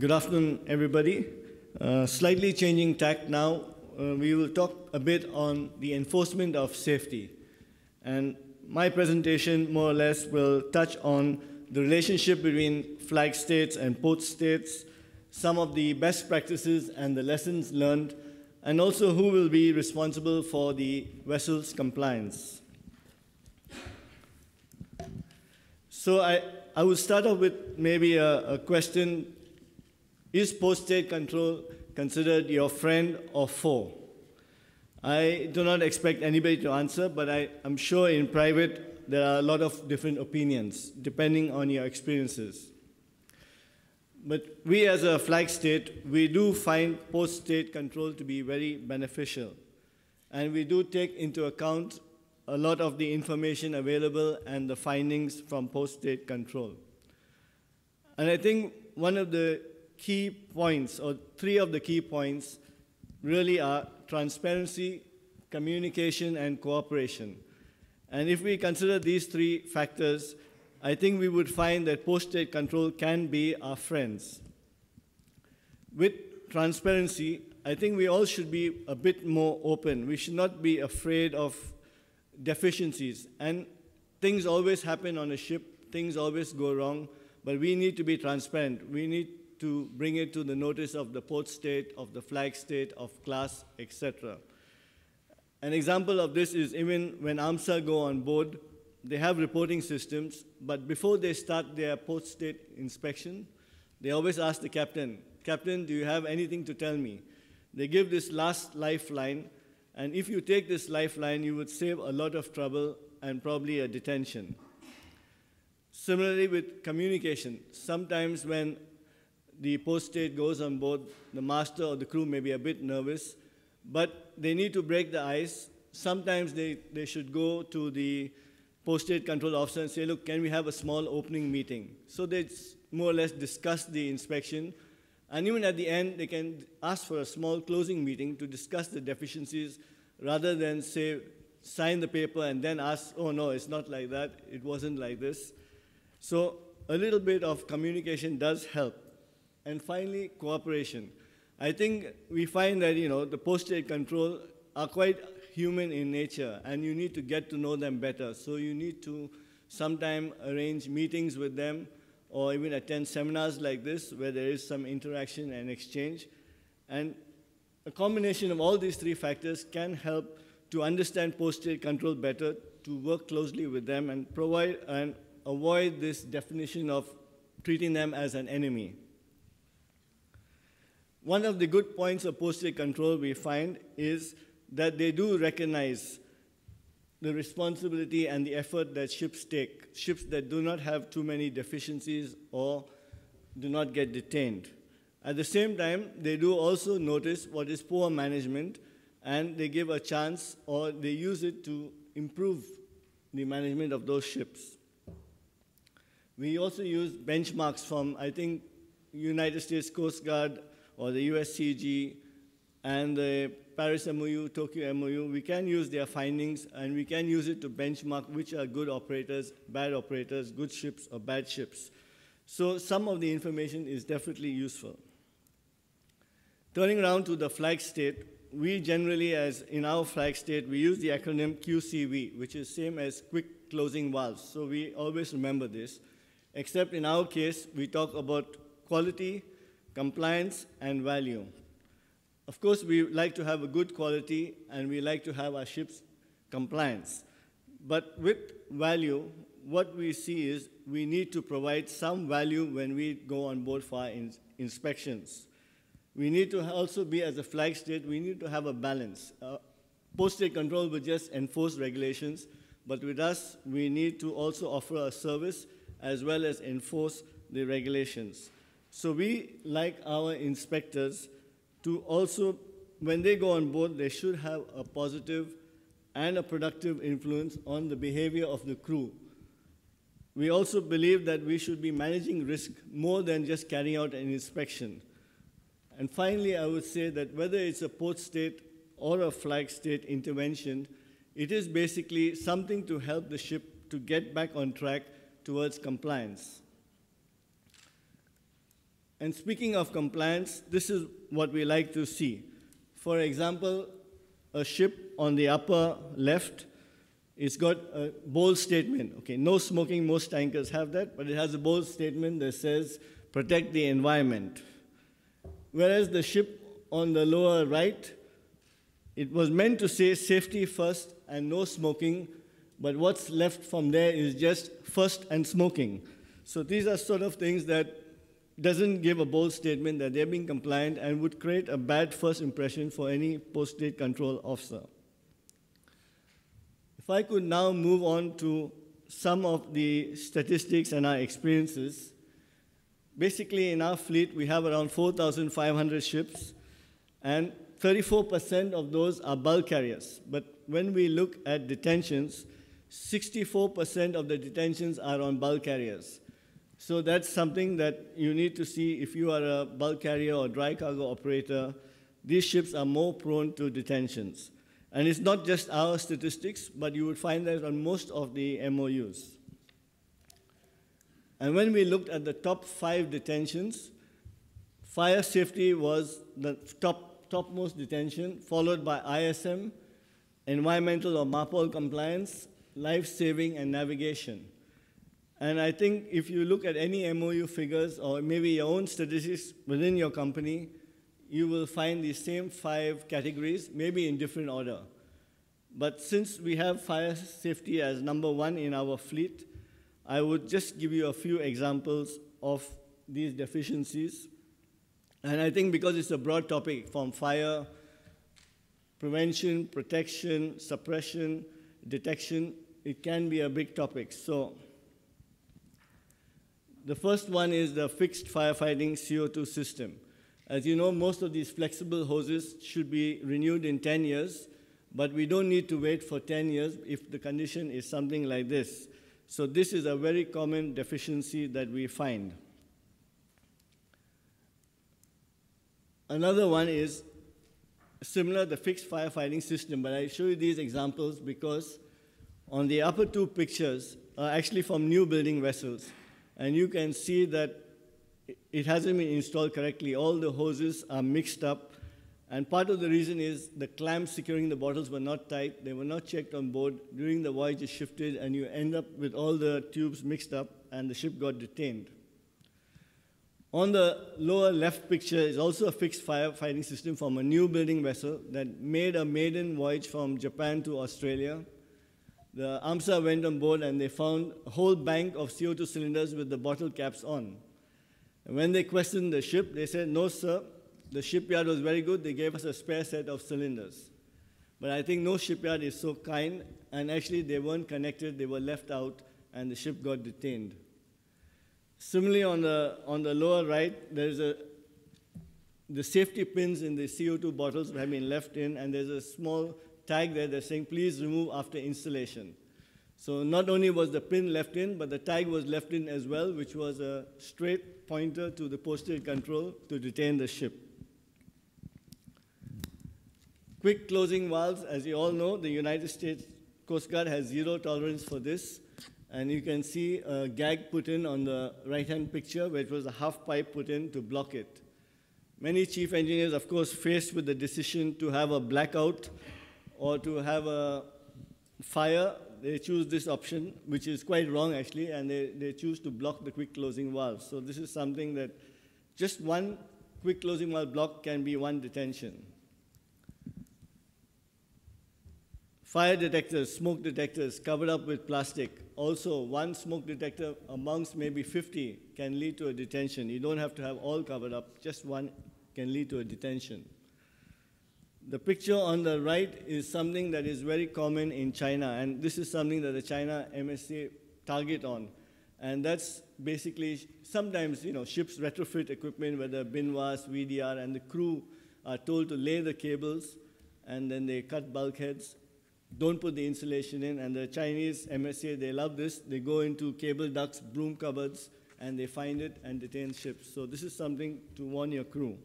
Good afternoon, everybody. Uh, slightly changing tack now. Uh, we will talk a bit on the enforcement of safety. And my presentation, more or less, will touch on the relationship between flag states and port states, some of the best practices and the lessons learned, and also who will be responsible for the vessel's compliance. So I, I will start off with maybe a, a question. Is port-state control considered your friend or foe? I do not expect anybody to answer, but I, am sure in private there are a lot of different opinions depending on your experiences. But we as a flag state, we do find port-state control to be very beneficial. And we do take into account a lot of the information available and the findings from port-state control. And I think one of the key points, or three of the key points, really are transparency, communication, and cooperation. And if we consider these three factors, I think we would find that port-state control can be our friends. With transparency, I think we all should be a bit more open. We should not be afraid of deficiencies. And things always happen on a ship, things always go wrong, but we need to be transparent. We need to bring it to the notice of the port state, of the flag state, of class, etc. An example of this is even when AMSA go on board, they have reporting systems, but before they start their port state inspection, they always ask the captain, Captain, do you have anything to tell me? They give this last lifeline, and if you take this lifeline, you would save a lot of trouble and probably a detention. Similarly, with communication, sometimes when the port state goes on board, the master or the crew may be a bit nervous, but they need to break the ice. Sometimes they, they should go to the port state control officer and say, look, can we have a small opening meeting? So they more or less discuss the inspection and even at the end, they can ask for a small closing meeting to discuss the deficiencies rather than say, sign the paper and then ask, oh no, it's not like that, it wasn't like this. So a little bit of communication does help. And finally, cooperation. I think we find that, you know, the port-state control are quite human in nature and you need to get to know them better. So you need to sometime arrange meetings with them or even attend seminars like this where there is some interaction and exchange. And a combination of all these three factors can help to understand port-state control better, to work closely with them and provide and avoid this definition of treating them as an enemy. One of the good points of port-state control we find is that they do recognize the responsibility and the effort that ships take, ships that do not have too many deficiencies or do not get detained. At the same time, they do also notice what is poor management and they give a chance or they use it to improve the management of those ships. We also use benchmarks from, I think, United States Coast Guard or the USCG and the Paris MOU, Tokyo MOU, we can use their findings and we can use it to benchmark which are good operators, bad operators, good ships or bad ships. So some of the information is definitely useful. Turning around to the flag state, we generally, as in our flag state, we use the acronym QCV, which is same as quick closing valves. So we always remember this, except in our case, we talk about quality, compliance, and value. Of course, we like to have a good quality and we like to have our ships compliance. But with value, what we see is we need to provide some value when we go on board for our ins inspections. We need to also be, as a flag state, we need to have a balance. Uh, Port-state control will just enforce regulations, but with us, we need to also offer a service as well as enforce the regulations. So we, like our inspectors, to also, when they go on board, they should have a positive and a productive influence on the behavior of the crew. We also believe that we should be managing risk more than just carrying out an inspection. And finally, I would say that whether it's a port state or a flag state intervention, it is basically something to help the ship to get back on track towards compliance. And speaking of compliance, this is what we like to see. For example, a ship on the upper left, it's got a bold statement. Okay, no smoking, most tankers have that, but it has a bold statement that says, protect the environment. Whereas the ship on the lower right, it was meant to say safety first and no smoking, but what's left from there is just first and smoking. So these are sort of things that doesn't give a bold statement that they're being compliant and would create a bad first impression for any port-state control officer. If I could now move on to some of the statistics and our experiences. Basically, in our fleet, we have around 4,500 ships, and 34% of those are bulk carriers. But when we look at detentions, 64% of the detentions are on bulk carriers. So that's something that you need to see if you are a bulk carrier or dry cargo operator. These ships are more prone to detentions. And it's not just our statistics, but you would find that on most of the MOUs. And when we looked at the top five detentions, fire safety was the top, topmost detention, followed by ISM, environmental or MARPOL compliance, life saving, and navigation. And I think if you look at any MOU figures or maybe your own statistics within your company, you will find the same five categories, maybe in different order. But since we have fire safety as number one in our fleet, I would just give you a few examples of these deficiencies. And I think because it's a broad topic from fire, prevention, protection, suppression, detection, it can be a big topic. So the first one is the fixed firefighting CO2 system. As you know, most of these flexible hoses should be renewed in 10 years, but we don't need to wait for 10 years if the condition is something like this. So this is a very common deficiency that we find. Another one is similar, the fixed firefighting system, but I show you these examples because on the upper two pictures are actually from new building vessels. And you can see that it hasn't been installed correctly. All the hoses are mixed up. And part of the reason is the clamps securing the bottles were not tight. They were not checked on board. During the voyage, it shifted, and you end up with all the tubes mixed up, and the ship got detained. On the lower left picture is also a fixed firefighting system from a new building vessel that made a maiden voyage from Japan to Australia. The AMSA went on board and they found a whole bank of CO2 cylinders with the bottle caps on. And when they questioned the ship, they said, no, sir, the shipyard was very good. They gave us a spare set of cylinders. But I think no shipyard is so kind, and actually they weren't connected, they were left out, and the ship got detained. Similarly, on the, on the lower right, there's a, the safety pins in the CO2 bottles have been left in, and there's a small tag there that's saying, please remove after installation. So not only was the pin left in, but the tag was left in as well, which was a straight pointer to the port-state control to detain the ship. Quick closing valves, as you all know, the United States Coast Guard has zero tolerance for this. And you can see a gag put in on the right-hand picture, it was a half pipe put in to block it. Many chief engineers, of course, faced with the decision to have a blackout or to have a fire, they choose this option, which is quite wrong actually, and they, they choose to block the quick closing valve. So this is something that just one quick closing valve block can be one detention. Fire detectors, smoke detectors covered up with plastic. Also, one smoke detector amongst maybe 50 can lead to a detention. You don't have to have all covered up, just one can lead to a detention. The picture on the right is something that is very common in China, and this is something that the China MSA target on. And that's basically sometimes you know ships retrofit equipment, whether BNWAS, VDR, and the crew are told to lay the cables, and then they cut bulkheads, don't put the insulation in, and the Chinese MSA, they love this. They go into cable ducts, broom cupboards, and they find it and detain ships. So this is something to warn your crew.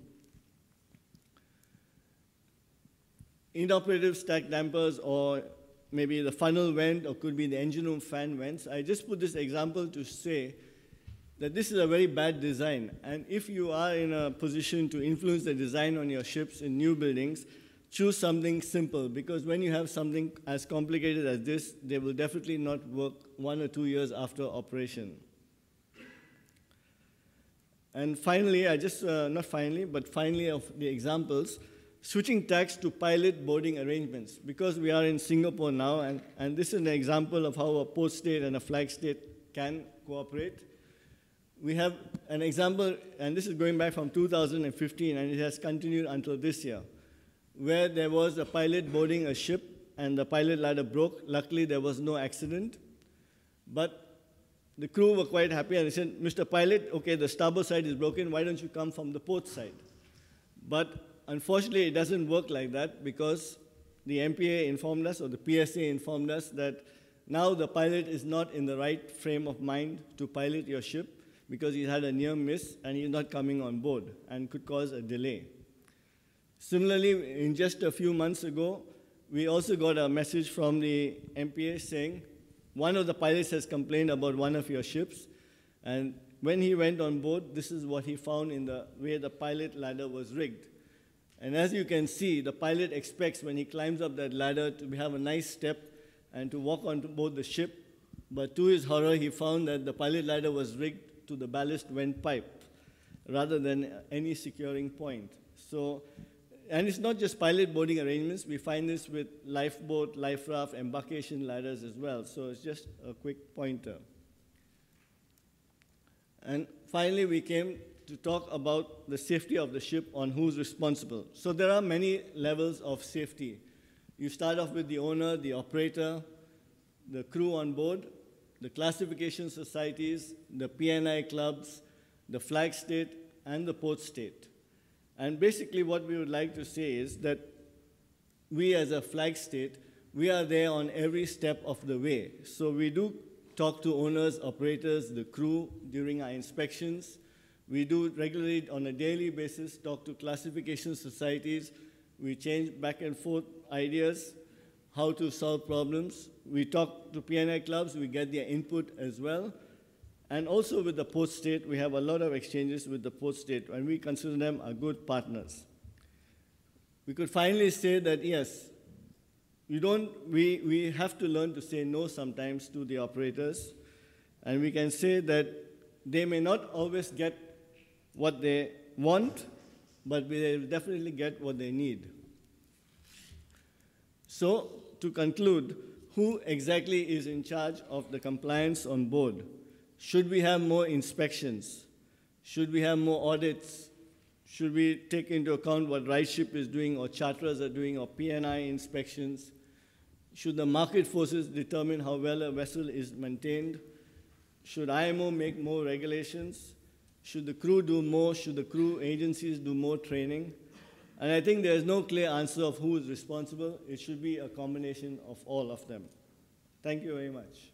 Inoperative stack dampers or maybe the funnel vent or could be the engine room fan vents. I just put this example to say that this is a very bad design. And if you are in a position to influence the design on your ships in new buildings, choose something simple because when you have something as complicated as this, they will definitely not work one or two years after operation. And finally, I just, uh, not finally, but finally of the examples, switching tacks to pilot boarding arrangements. Because we are in Singapore now, and, and this is an example of how a port state and a flag state can cooperate. We have an example, and this is going back from 2015, and it has continued until this year, where there was a pilot boarding a ship, and the pilot ladder broke. Luckily, there was no accident. But the crew were quite happy and they said, Mr. Pilot, okay, the starboard side is broken, why don't you come from the port side? But unfortunately, it doesn't work like that because the MPA informed us, or the PSA informed us, that now the pilot is not in the right frame of mind to pilot your ship because he had a near miss and he's not coming on board and could cause a delay. Similarly, in just a few months ago, we also got a message from the MPA saying, one of the pilots has complained about one of your ships, and when he went on board, this is what he found in the way the pilot ladder was rigged. And as you can see, the pilot expects when he climbs up that ladder to have a nice step and to walk onto board the ship. But to his horror, he found that the pilot ladder was rigged to the ballast vent pipe rather than any securing point. So and it's not just pilot boarding arrangements. We find this with lifeboat, life raft, embarkation ladders as well. So it's just a quick pointer. And finally, we came to talk about the safety of the ship on who's responsible. So there are many levels of safety. You start off with the owner, the operator, the crew on board, the classification societies, the P&I clubs, the flag state, and the port state. And basically, what we would like to say is that we, as a flag state, we are there on every step of the way. So we do talk to owners, operators, the crew during our inspections. We do regularly, on a daily basis, talk to classification societies. We change back and forth ideas, how to solve problems. We talk to P&I clubs, we get their input as well. And also with the port state, we have a lot of exchanges with the port state, and we consider them our good partners. We could finally say that, yes, we, don't, we, we have to learn to say no sometimes to the operators, and we can say that they may not always get what they want, but they definitely get what they need. So, to conclude, who exactly is in charge of the compliance on board? Should we have more inspections? Should we have more audits? Should we take into account what RightShip is doing or charterers are doing or P&I inspections? Should the market forces determine how well a vessel is maintained? Should IMO make more regulations? Should the crew do more? Should the crew agencies do more training? And I think there is no clear answer of who is responsible. It should be a combination of all of them. Thank you very much.